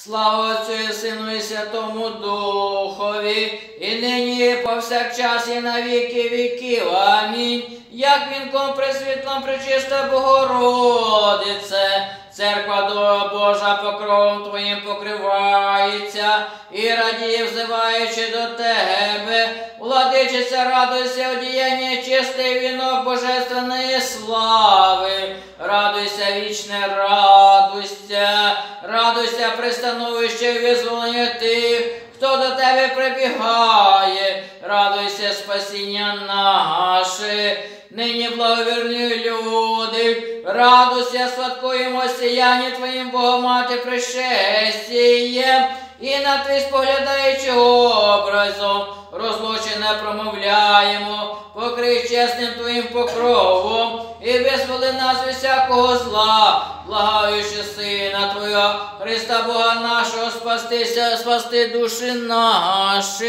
Слава Отцю і Сину і Святому Духові, і нині, і повсякчас, і на віки віків. Амінь. Як вінком пресвітлом пречиста Богородице, церква до Божа покровом Твоїм покривається, і радіє, взиваючи до Тебе, владичиця, радуйся, одіяння чистий вінок божественної слави, радуйся, вічне, радуйся, радуйся, пристановище визволення тих, хто до тебе прибігає, радуйся, спасіння наше. Нині благовірні люди, радуйся, святкуємо сіяння Твоїм Богомати пришестієм, і на Твій споглядаючи образом, розлучене промовляємо, покрий чесним Твоїм покровом, і визволи нас від всякого зла, благаючи Сина Твого, Христа Бога нашого, спастися, спасти душі наші.